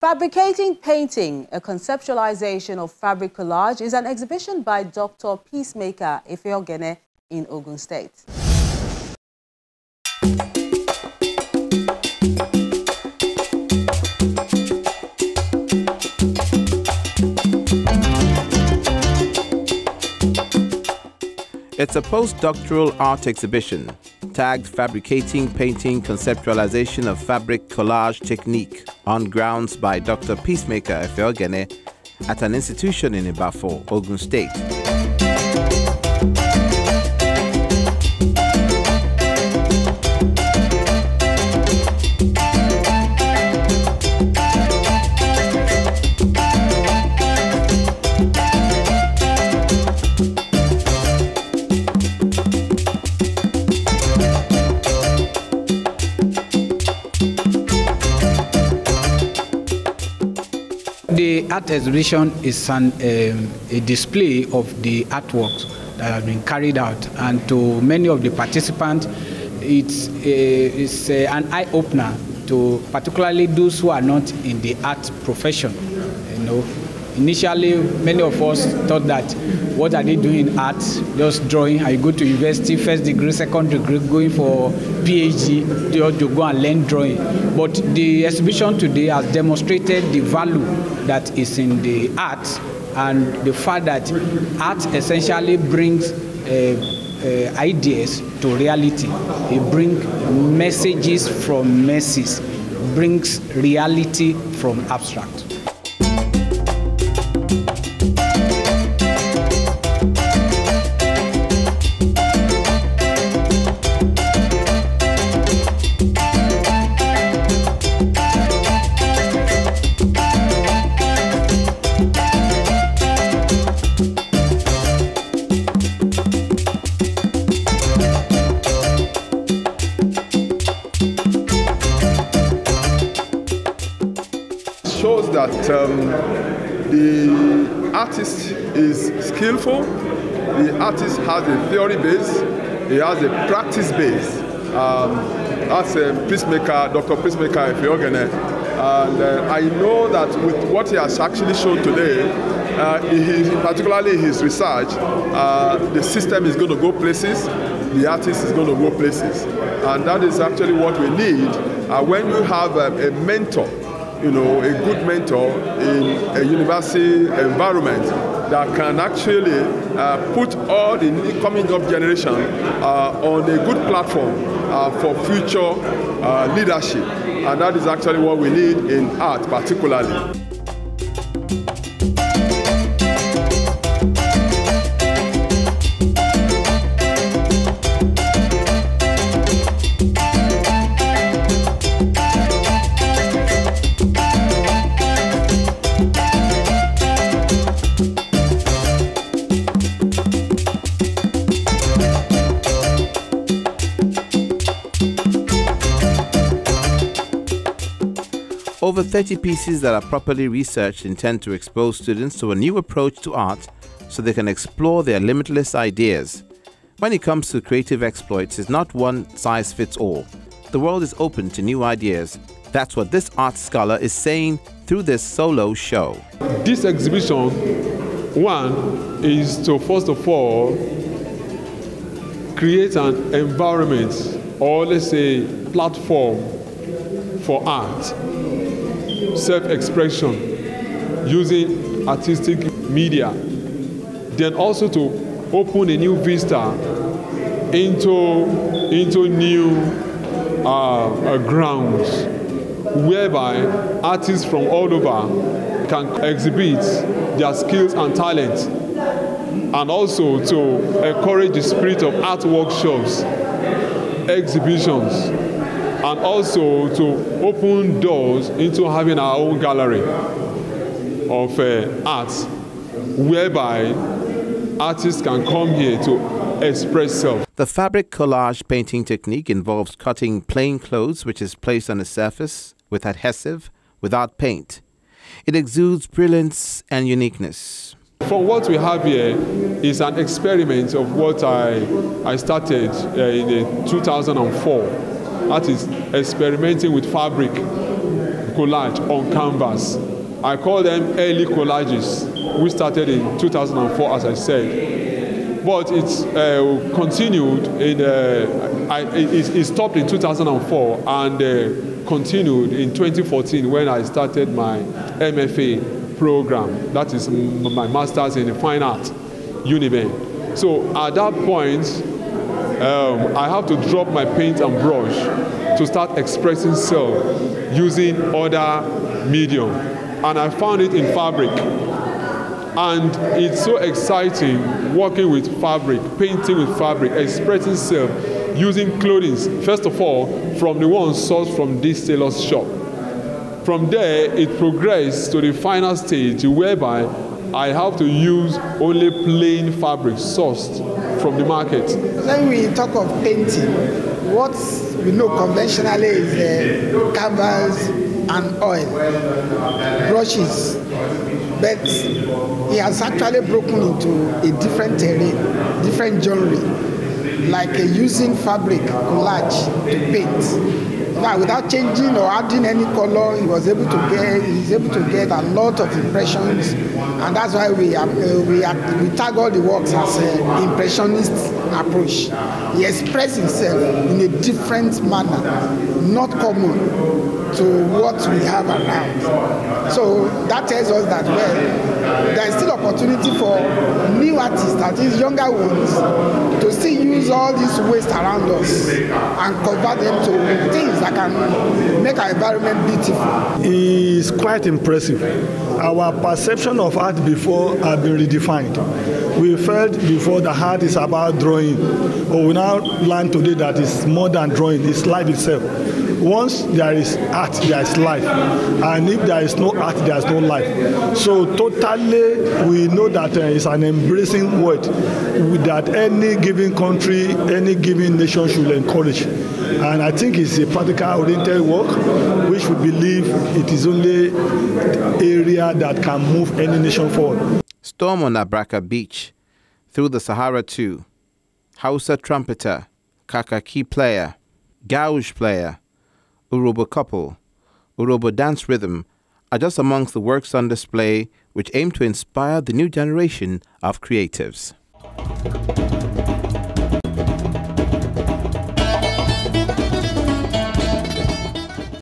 Fabricating Painting, a conceptualization of fabric collage, is an exhibition by Dr. Peacemaker Efeoghene in Ogun State. It's a postdoctoral art exhibition tagged Fabricating Painting Conceptualization of Fabric Collage Technique on grounds by Dr. Peacemaker Efeoghene at an institution in Ibafo, Ogun State. The art exhibition is an, um, a display of the artworks that have been carried out, and to many of the participants, it's, a, it's a, an eye opener to particularly those who are not in the art profession. You know, initially many of us thought that what are they doing in art just drawing. I go to university first degree second degree going for phd to, to go and learn drawing. But the exhibition today has demonstrated the value that is in the art and the fact that art essentially brings uh, uh, ideas to reality. It brings messages from masses brings reality from abstract shows that um, the artist is skillful, the artist has a theory base, he has a practice base. Um, that's a peacemaker, Dr. Peacemaker Efeoghene. And uh, I know that with what he has actually shown today, uh, he, particularly his research, uh, the system is going to go places, the artist is going to go places. And that is actually what we need uh, when you have a, a mentor you know, a good mentor in a university environment that can actually uh, put all the coming up generation uh, on a good platform uh, for future uh, leadership. And that is actually what we need in art particularly. Over 30 pieces that are properly researched intend to expose students to a new approach to art so they can explore their limitless ideas. When it comes to creative exploits, it's not one size fits all. The world is open to new ideas. That's what this art scholar is saying through this solo show. This exhibition, one, is to first of all create an environment or let's say platform for art, self-expression using artistic media. Then also to open a new vista into, into new uh, uh, grounds whereby artists from all over can exhibit their skills and talents and also to encourage the spirit of art workshops, exhibitions, and also to open doors into having our own gallery of uh, art whereby artists can come here to express self. The fabric collage painting technique involves cutting plain clothes which is placed on a surface with adhesive without paint. It exudes brilliance and uniqueness. From what we have here is an experiment of what I, I started uh, in uh, 2004. That is experimenting with fabric collage on canvas. I call them early collages. We started in 2004, as I said, but it's uh, continued in. Uh, I, it, it, stopped in 2004 and uh, continued in 2014 when I started my MFA program. That is my master's in fine art, Uniben. So at that point, um, I have to drop my paint and brush to start expressing self using other medium. And I found it in fabric. And it's so exciting working with fabric, painting with fabric, expressing self using clothing, first of all, from the ones sourced from this tailor's shop. From there, it progressed to the final stage whereby I have to use only plain fabric sourced from the market. When we talk of painting, what we know conventionally is uh, canvas and oil, brushes. But he has actually broken into a different terrain, different genre, like uh, using fabric collage to paint without changing or adding any color, he was able to get he's able to get a lot of impressions, and that's why we uh, we uh, we tag all the works as an impressionist approach. He expressed himself in a different manner, not common to what we have around. So that tells us that well, there is still opportunity for new artists, that is younger ones, to still use all this waste around us and convert them to things that can make our environment beautiful. It's quite impressive. Our perception of art before had been redefined. We felt before that art is about drawing, but we now learn today that it's more than drawing, it's life itself. Once there is art, there is life. And if there is no art, there is no life. So totally, we know that uh, it's an embracing word that any given country, any given nation should encourage. And I think it's a practical oriented work, which we believe it is only area that can move any nation forward. Storm on Abraka Beach, Through the Sahara 2, Hausa Trumpeter, Kakaki Player, Gauge Player, Urhobo Couple, Urhobo Dance Rhythm are just amongst the works on display which aim to inspire the new generation of creatives.